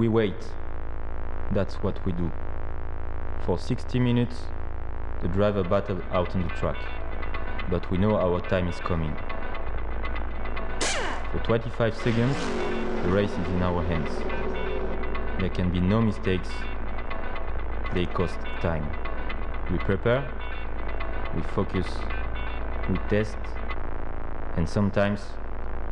We wait. That's what we do. For 60 minutes, the driver battled out on the track. But we know our time is coming. For 25 seconds, the race is in our hands. There can be no mistakes. They cost time. We prepare, we focus, we test, and sometimes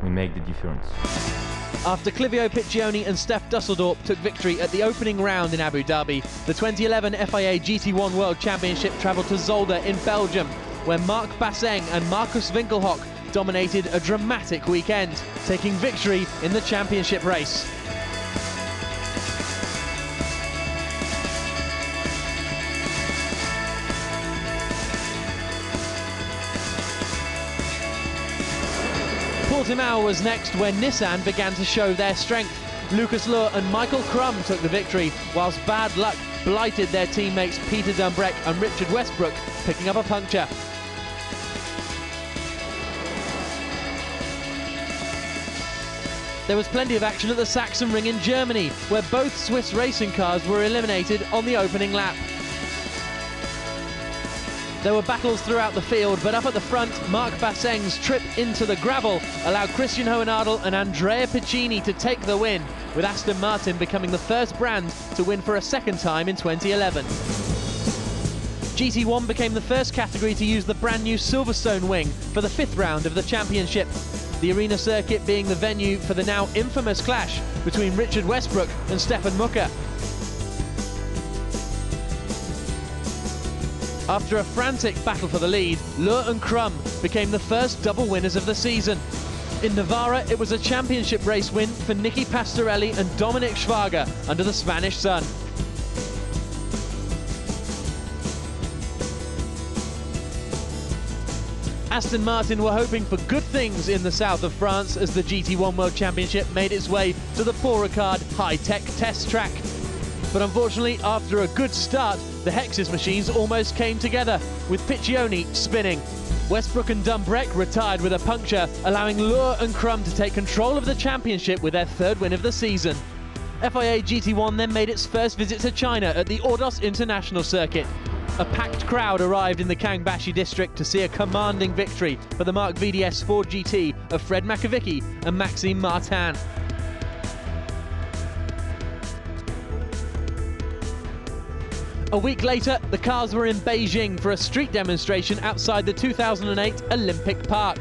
we make the difference. After Clivio Piccione and Stef Dusseldorp took victory at the opening round in Abu Dhabi, the 2011 FIA GT1 World Championship travelled to Zolder in Belgium, where Marc Basseng and Markus Winkelhock dominated a dramatic weekend, taking victory in the championship race. Portimao was next when Nissan began to show their strength. Lucas Luhr and Michael Krumm took the victory, whilst bad luck blighted their teammates Peter Dumbreck and Richard Westbrook, picking up a puncture. There was plenty of action at the Sachsenring in Germany, where both Swiss racing cars were eliminated on the opening lap. There were battles throughout the field, but up at the front, Marc Basseng's trip into the gravel allowed Christian Hohenadel and Andrea Piccini to take the win, with Aston Martin becoming the first brand to win for a second time in 2011. GT1 became the first category to use the brand new Silverstone wing for the fifth round of the championship, the arena circuit being the venue for the now infamous clash between Richard Westbrook and Stefan Mücke. After a frantic battle for the lead, Luhr and Krumm became the first double winners of the season. In Navarra, it was a championship race win for Nicky Pastorelli and Dominik Schwager under the Spanish sun. Aston Martin were hoping for good things in the south of France as the GT1 World Championship made its way to the Paul Ricard high-tech test track. But unfortunately, after a good start, the Hexis machines almost came together, with Piccione spinning. Westbrook and Dumbreck retired with a puncture, allowing Luhr and Krumm to take control of the championship with their third win of the season. FIA GT1 then made its first visit to China at the Ordos International Circuit. A packed crowd arrived in the Kangbashi district to see a commanding victory for the Marc VDS Ford GT of Fred Makowiecki and Maxime Martin. A week later, the cars were in Beijing for a street demonstration outside the 2008 Olympic Park.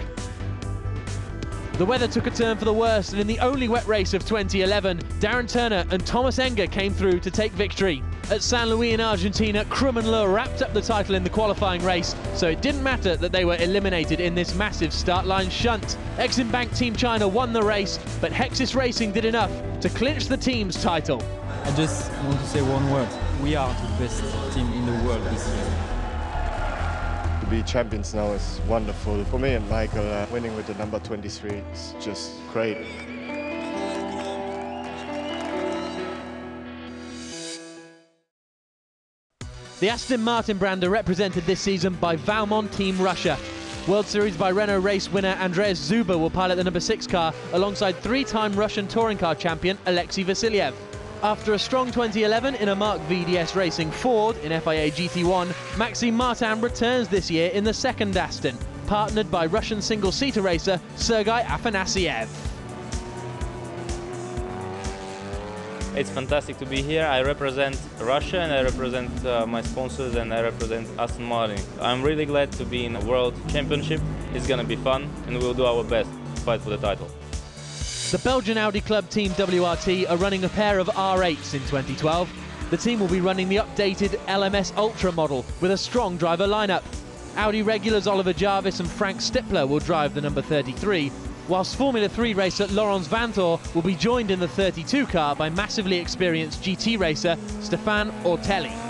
The weather took a turn for the worse, and in the only wet race of 2011, Darren Turner and Thomas Enger came through to take victory. At San Luis in Argentina, Krumm and Luhr wrapped up the title in the qualifying race, so it didn't matter that they were eliminated in this massive start line shunt. Exim Bank Team China won the race, but Hexis Racing did enough to clinch the team's title. I just want to say one word. We are the best team in the world this year. To be champions now is wonderful. For me and Michael, uh, winning with the number 23 is just great. The Aston Martin brand are represented this season by Valmont Team Russia. World Series by Renault race winner Andreas Zuber will pilot the number 6 car alongside three-time Russian touring car champion Alexei Vasilyev. After a strong 2011 in a Marc VDS Racing Ford in FIA GT1, Maxime Martin returns this year in the second Aston, partnered by Russian single-seater racer Sergei Afanasiev. It's fantastic to be here. I represent Russia and I represent uh, my sponsors and I represent Aston Martin. I'm really glad to be in a World Championship. It's gonna be fun and we'll do our best to fight for the title. The Belgian Audi club team WRT are running a pair of R8s in 2012. The team will be running the updated LMS Ultra model with a strong driver lineup. Audi regulars Oliver Jarvis and Frank Stippler will drive the number 33, whilst Formula 3 racer Laurens Vanthoor will be joined in the 32 car by massively experienced GT racer Stefan Ortelli.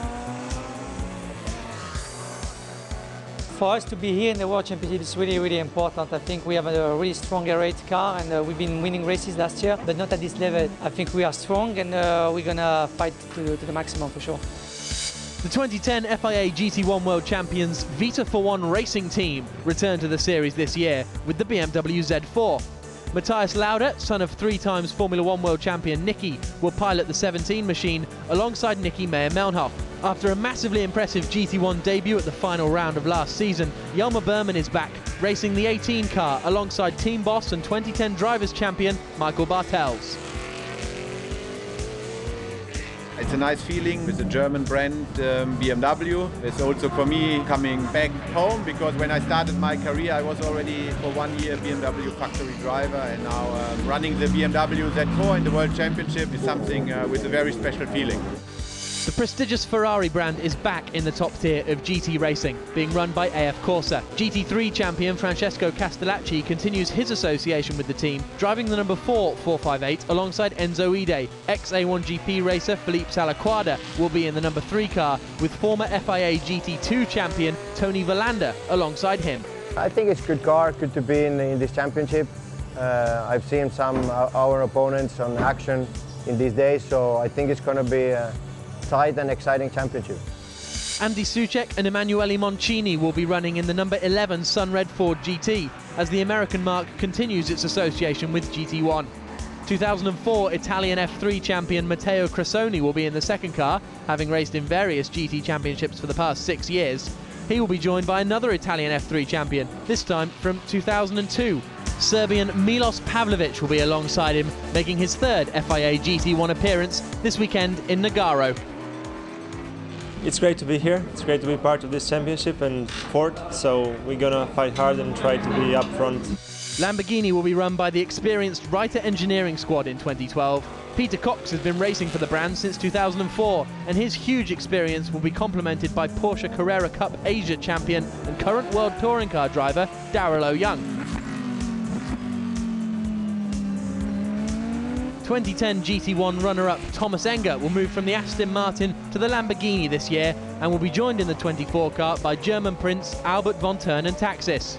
For us to be here in the World Championship is really, really important. I think we have a really strong R8 car and uh, we've been winning races last year, but not at this level. I think we are strong and uh, we're going to fight to the maximum for sure. The 2010 FIA GT1 World Champions Vita4One racing team returned to the series this year with the BMW Z4. Matthias Lauda, son of three times Formula One world champion Niki, will pilot the 17 machine alongside Nicky Mayr-Melnhof. After a massively impressive GT1 debut at the final round of last season, Jelmer Buurman is back, racing the 18 car alongside team boss and 2010 drivers champion Michael Bartels. It's a nice feeling with the German brand um, BMW. It's also for me coming back home because when I started my career I was already for one year BMW factory driver and now um, running the BMW Z4 in the World Championship is something uh, with a very special feeling. The prestigious Ferrari brand is back in the top tier of GT racing, being run by AF Corse. GT3 champion Francesco Castellacci continues his association with the team, driving the number 4 458 alongside Enzo Ide. Ex-A1GP racer Filipe Salaquada will be in the number 3 car, with former FIA GT2 champion Toni Vilander alongside him. I think it's a good car, good to be in, in this championship. Uh, I've seen some uh, our opponents on action in these days, so I think it's going to be uh, tight and exciting championship. Andy Soucek and Emanuele Moncini will be running in the number 11 Sunred Ford GT as the American marque continues its association with GT1. 2004 Italian F3 champion Matteo Cressoni will be in the second car, having raced in various GT championships for the past six years. He will be joined by another Italian F3 champion, this time from 2002. Serbian Milos Pavlovic will be alongside him, making his third FIA GT1 appearance this weekend in Nogaro. It's great to be here. It's great to be part of this championship and fourth, so we're gonna fight hard and try to be up front. Lamborghini will be run by the experienced Reiter Engineering Squad in 2012. Peter Kox has been racing for the brand since 2004, and his huge experience will be complemented by Porsche Carrera Cup Asia champion and current World Touring Car driver Darryl O'Young. 2010 GT1 runner-up Thomas Enger will move from the Aston Martin to the Lamborghini this year and will be joined in the 24 car by German Prince Albert von Thurn und Taxis.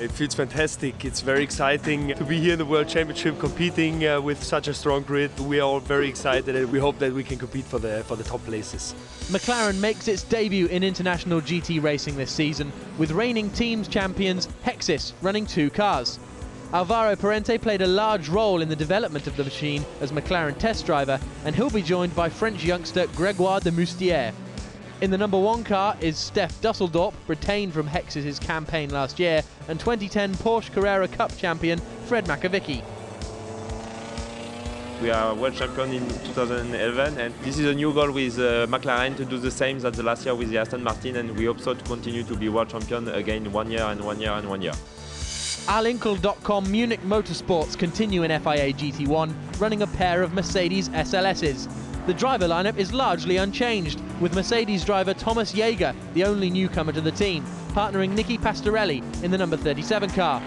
It feels fantastic. It's very exciting to be here in the World Championship competing uh, with such a strong grid. We are all very excited and we hope that we can compete for the, for the top places. McLaren makes its debut in international GT racing this season with reigning teams champions Hexis running two cars. Alvaro Parente played a large role in the development of the machine as McLaren test driver, and he'll be joined by French youngster Gregoire de Moustier. In the number one car is Stef Dusseldorp, retained from Hexis' campaign last year, and 2010 Porsche Carrera Cup champion Fred Makowiecki. We are world champion in 2011 and this is a new goal with uh, McLaren to do the same as the last year with the Aston Martin and we hope so to continue to be world champion again one year and one year and one year. All-Inkl.com Münnich Motorsports continue in FIA GT1, running a pair of Mercedes SLSs. The driver lineup is largely unchanged, with Mercedes driver Thomas Jaeger, the only newcomer to the team, partnering Nicky Pastorelli in the number 37 car.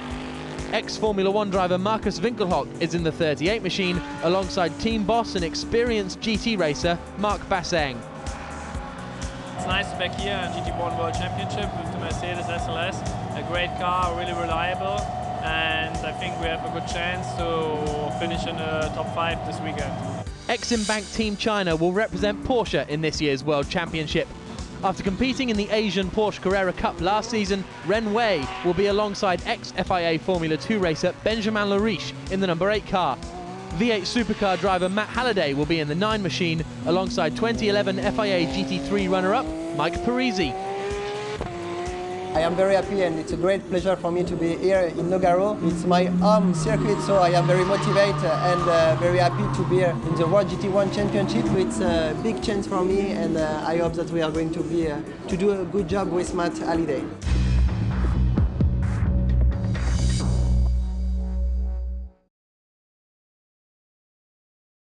Ex-Formula One driver Markus Winkelhock is in the 38 machine, alongside team boss and experienced GT racer Marc Basseng. Nice to back here in GT1 World Championship with the Mercedes SLS a great car, really reliable, and I think we have a good chance to finish in the top five this weekend. Exim Bank Team China will represent Porsche in this year's World Championship. After competing in the Asian Porsche Carrera Cup last season, Ren Wei will be alongside ex-FIA Formula 2 racer Benjamin Lariche in the number 8 car. V8 supercar driver Matt Halliday will be in the 9 machine alongside 2011 FIA GT3 runner-up Mike Parisy. I am very happy and it's a great pleasure for me to be here in Nogaro. It's my home circuit, so I am very motivated and uh, very happy to be here in the World GT1 Championship. It's a big chance for me and uh, I hope that we are going to be uh, to do a good job with Matt Halliday.